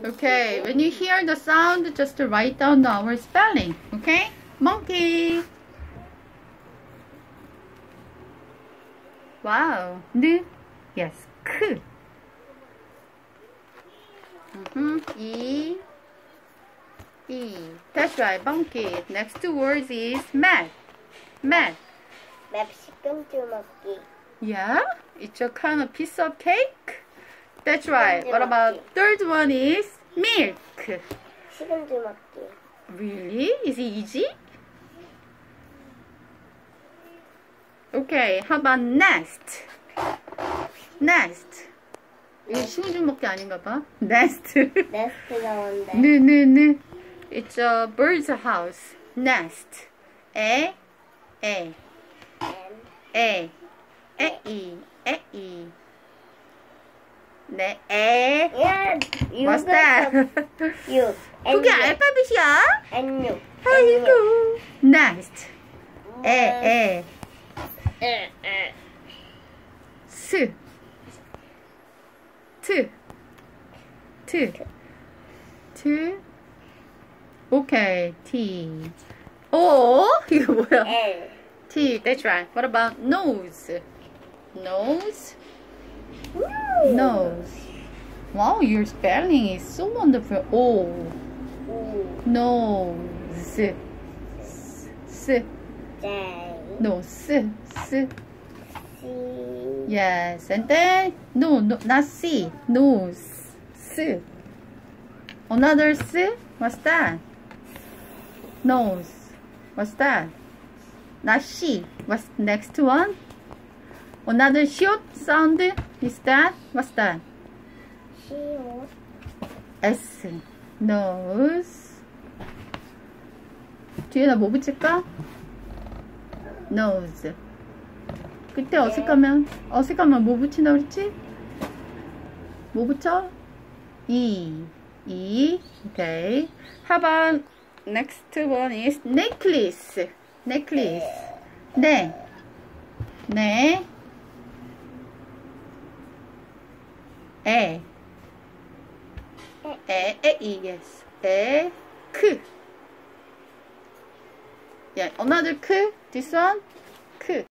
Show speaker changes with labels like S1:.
S1: Okay, when you hear the sound, just write down our spelling. Okay? Monkey. Wow. N. Yes. K. Mm -hmm. E. E. That's right. Monkey. Next word words is mat. Mat.
S2: Mexican monkey.
S1: Yeah? It's a kind of piece of cake? That's right. What
S2: 주먹기.
S1: about third one is milk.
S2: 식은 주먹기.
S1: Really? Is it easy? Okay, how about nest? Nest. 이거 쉬운 줄 먹기 아닌가 봐. Nest.
S2: 네스트가 뭔데?
S1: 네, 네, 네. It's a bird's house. Nest. 에, 에,
S2: M.
S1: 에, 에, 이, 에, 이. 네, 에.
S2: 야,
S1: What's that?
S2: 유.
S1: 그게 알파벳이야?
S2: N 유.
S1: 아이고. Nest. 에, 에.
S2: 에, 에.
S1: 스. 트. 트. 트. 오케이. T. 오, 이거 뭐야?
S2: L.
S1: T. That's right. What about nose? Nose. Nose. Wow, your spelling is so wonderful. O.
S2: U.
S1: Nose. S.
S2: J.
S1: No. S. S. Yes. And then, no, no, not C. Nose. S. Another S. What's that? Nose. What's that? Not she. What's next one? Another short sound is that? What's that?
S2: O.
S1: S. Nose. 뒤에다 뭐 붙일까? Nose. 그때 어색하면, 어색하면 뭐 붙이나 그랬지? 뭐 붙여? E. E. Okay. How about next one is necklace. Necklace. 네. 네. 에. 에, 에, 이, yes. 에, 크. Yeah, another k. This one.